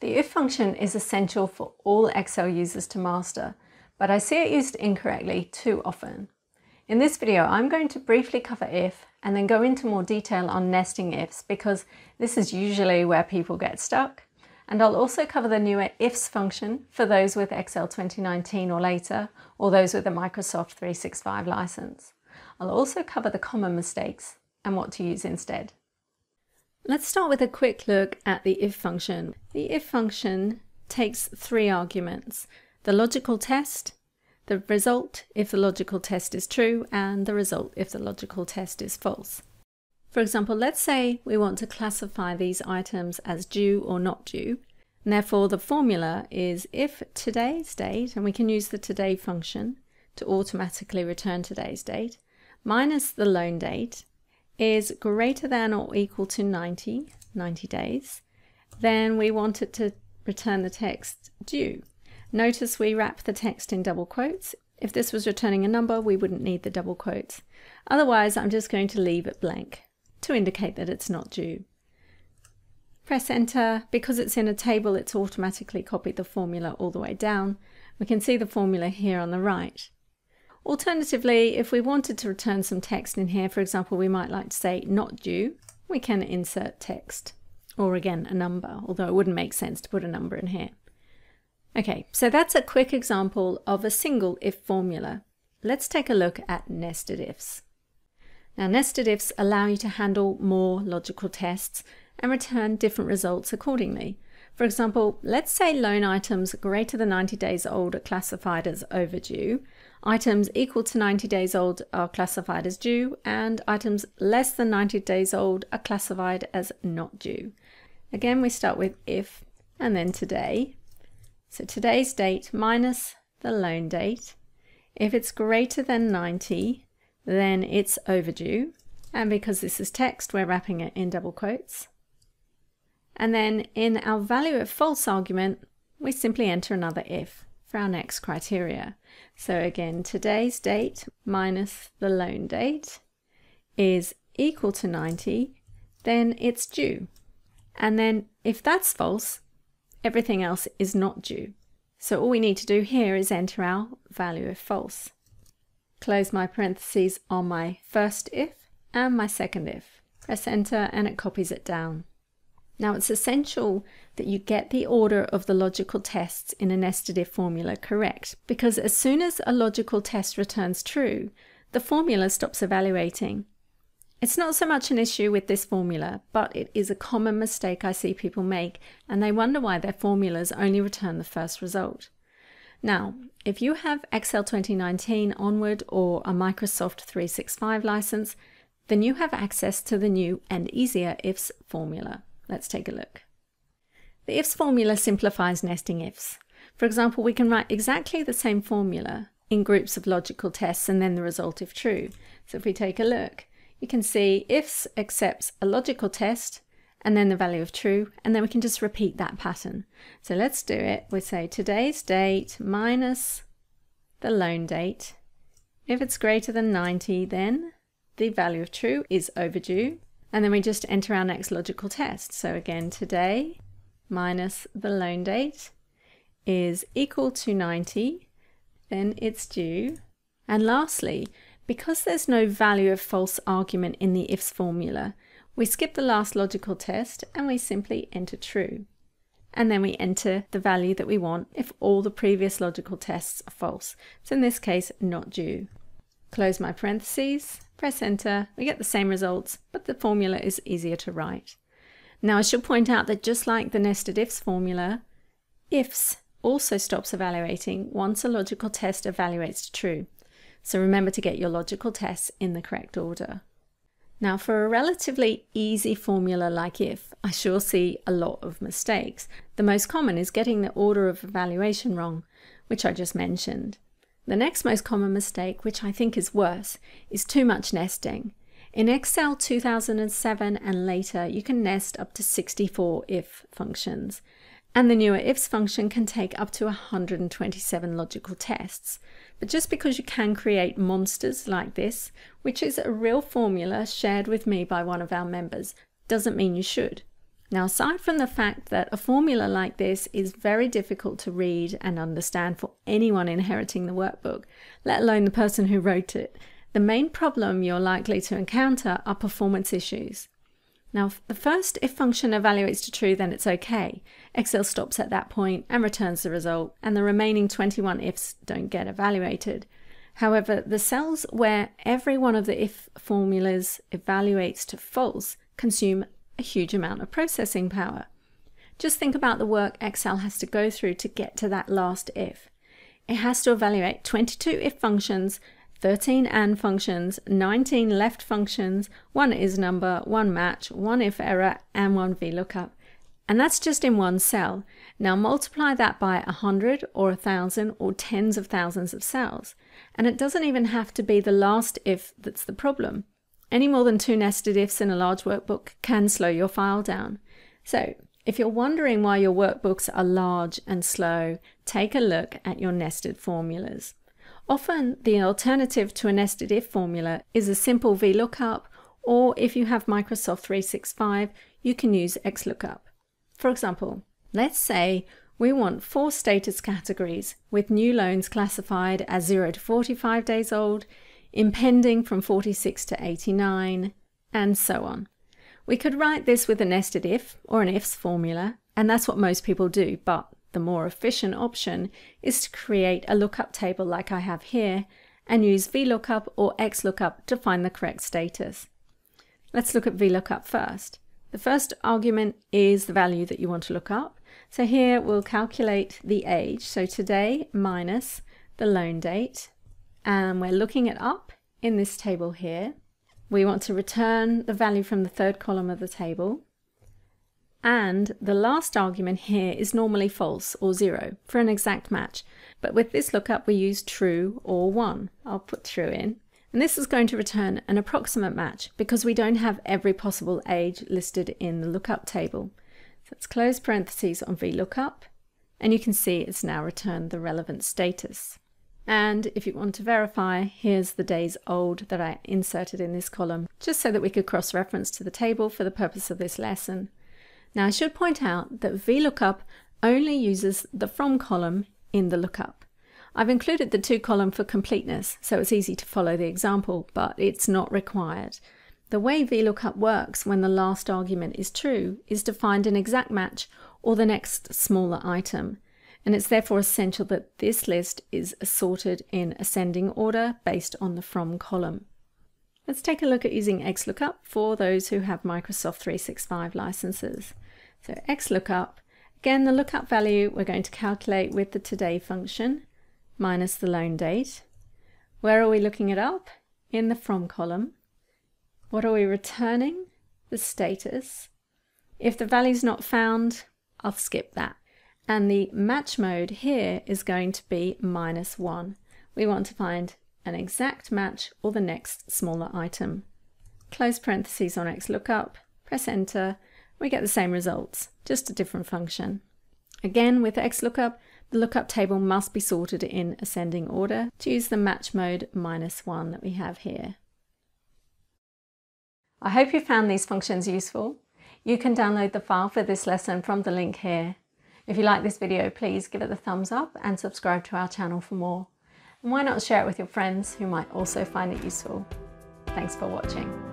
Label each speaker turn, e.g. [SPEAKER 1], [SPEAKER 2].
[SPEAKER 1] The if function is essential for all Excel users to master, but I see it used incorrectly too often. In this video, I'm going to briefly cover if and then go into more detail on nesting ifs because this is usually where people get stuck. And I'll also cover the newer ifs function for those with Excel 2019 or later, or those with a Microsoft 365 license. I'll also cover the common mistakes and what to use instead. Let's start with a quick look at the if function. The if function takes three arguments, the logical test, the result if the logical test is true, and the result if the logical test is false. For example, let's say we want to classify these items as due or not due. And therefore, the formula is if today's date, and we can use the today function to automatically return today's date, minus the loan date, is greater than or equal to 90, 90 days, then we want it to return the text due. Notice we wrap the text in double quotes. If this was returning a number, we wouldn't need the double quotes. Otherwise, I'm just going to leave it blank to indicate that it's not due. Press enter. Because it's in a table, it's automatically copied the formula all the way down. We can see the formula here on the right. Alternatively, if we wanted to return some text in here, for example, we might like to say not due, we can insert text or again a number, although it wouldn't make sense to put a number in here. Okay, so that's a quick example of a single if formula. Let's take a look at nested ifs. Now nested ifs allow you to handle more logical tests and return different results accordingly. For example, let's say loan items greater than 90 days old are classified as overdue, items equal to 90 days old are classified as due, and items less than 90 days old are classified as not due. Again, we start with if and then today. So today's date minus the loan date. If it's greater than 90, then it's overdue. And because this is text, we're wrapping it in double quotes. And then in our value of false argument, we simply enter another if for our next criteria. So again, today's date minus the loan date is equal to 90, then it's due. And then if that's false, everything else is not due. So all we need to do here is enter our value if false. Close my parentheses on my first if and my second if. Press enter and it copies it down. Now it's essential that you get the order of the logical tests in a nested if formula correct, because as soon as a logical test returns true, the formula stops evaluating. It's not so much an issue with this formula, but it is a common mistake I see people make, and they wonder why their formulas only return the first result. Now, if you have Excel 2019 onward or a Microsoft 365 license, then you have access to the new and easier ifs formula. Let's take a look. The ifs formula simplifies nesting ifs. For example, we can write exactly the same formula in groups of logical tests and then the result if true. So if we take a look, you can see ifs accepts a logical test and then the value of true, and then we can just repeat that pattern. So let's do it. We say today's date minus the loan date. If it's greater than 90, then the value of true is overdue. And then we just enter our next logical test. So again, today minus the loan date is equal to 90, then it's due. And lastly, because there's no value of false argument in the ifs formula, we skip the last logical test and we simply enter true. And then we enter the value that we want if all the previous logical tests are false. So in this case, not due. Close my parentheses Press enter, we get the same results, but the formula is easier to write. Now I should point out that just like the nested ifs formula, ifs also stops evaluating once a logical test evaluates to true. So remember to get your logical tests in the correct order. Now for a relatively easy formula like if, I sure see a lot of mistakes. The most common is getting the order of evaluation wrong, which I just mentioned. The next most common mistake, which I think is worse, is too much nesting. In Excel 2007 and later, you can nest up to 64 if functions. And the newer ifs function can take up to 127 logical tests. But just because you can create monsters like this, which is a real formula shared with me by one of our members, doesn't mean you should. Now, aside from the fact that a formula like this is very difficult to read and understand for anyone inheriting the workbook, let alone the person who wrote it, the main problem you're likely to encounter are performance issues. Now, the first if function evaluates to true, then it's okay. Excel stops at that point and returns the result, and the remaining 21 ifs don't get evaluated. However, the cells where every one of the if formulas evaluates to false consume a huge amount of processing power. Just think about the work Excel has to go through to get to that last if. It has to evaluate 22 if functions 13 AND functions, 19 left functions, one is number, one match, one if error, and one VLOOKUP. And that's just in one cell. Now multiply that by 100 or 1,000 or tens of thousands of cells. And it doesn't even have to be the last if that's the problem. Any more than two nested ifs in a large workbook can slow your file down. So if you're wondering why your workbooks are large and slow, take a look at your nested formulas. Often the alternative to a nested if formula is a simple VLOOKUP, or if you have Microsoft 365, you can use XLOOKUP. For example, let's say we want four status categories with new loans classified as 0 to 45 days old, impending from 46 to 89, and so on. We could write this with a nested if or an ifs formula, and that's what most people do, but the more efficient option is to create a lookup table like I have here and use VLOOKUP or XLOOKUP to find the correct status. Let's look at VLOOKUP first. The first argument is the value that you want to look up. So here we'll calculate the age. So today minus the loan date. And we're looking it up in this table here. We want to return the value from the third column of the table. And the last argument here is normally false or zero for an exact match. But with this lookup, we use true or one. I'll put true in. And this is going to return an approximate match because we don't have every possible age listed in the lookup table. So let's close parentheses on VLOOKUP and you can see it's now returned the relevant status. And if you want to verify, here's the days old that I inserted in this column, just so that we could cross-reference to the table for the purpose of this lesson. Now I should point out that VLOOKUP only uses the from column in the lookup. I've included the to column for completeness, so it's easy to follow the example, but it's not required. The way VLOOKUP works when the last argument is true is to find an exact match or the next smaller item, and it's therefore essential that this list is sorted in ascending order based on the from column. Let's take a look at using XLOOKUP for those who have Microsoft 365 licenses. So XLOOKUP, again the lookup value we're going to calculate with the today function minus the loan date. Where are we looking it up? In the from column. What are we returning? The status. If the value's not found, I'll skip that. And the match mode here is going to be minus one. We want to find an exact match or the next smaller item. Close parentheses on XLOOKUP, press enter, we get the same results, just a different function. Again, with XLOOKUP, the lookup table must be sorted in ascending order to use the match mode minus one that we have here. I hope you found these functions useful. You can download the file for this lesson from the link here. If you like this video, please give it the thumbs up and subscribe to our channel for more. And why not share it with your friends who might also find it useful? Thanks for watching.